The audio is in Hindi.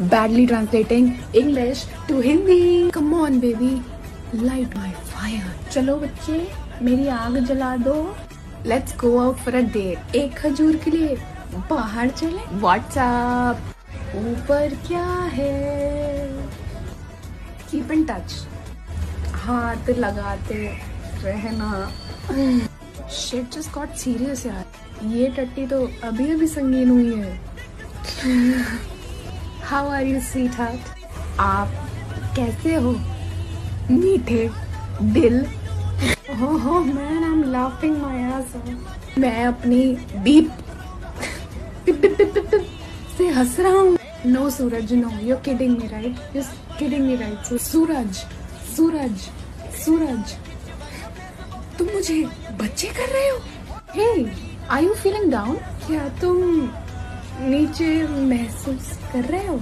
badly translating English to Hindi. Come on, baby. Light my fire. चलो बच्चे मेरी आग जला दो। Let's go out for a date एक खजूर के लिए बाहर चले। व्हाट्सएप ऊपर क्या है? कीप इन टच हाथ लगाते रहना। शिट जस्ट गॉट सीरियस यार। ये टट्टी तो अभी अभी संगीन हुई है। How are you sweetheart आप कैसे हो? मीठे, दिल। हो हो man I am laughing my ass मैं अपनी बीप पिप पिप पिप पिप से हंस रहा हूँ। No Suraj no you kidding me right you kidding me right Suraj Suraj Suraj तुम मुझे बच्चे कर रहे हो? Hey are you feeling down क्या तुम नीचे महसूस कर रहे हो?